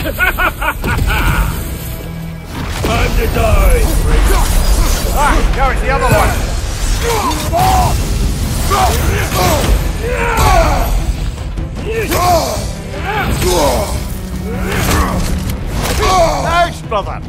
Time to die! All right, now it's the other one! Thanks, brother!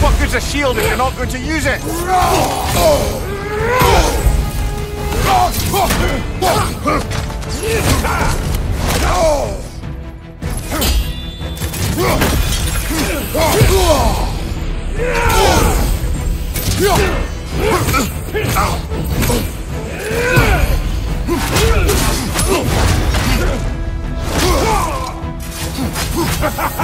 What good's a shield if you're not going to use it? No! Ha ha ha!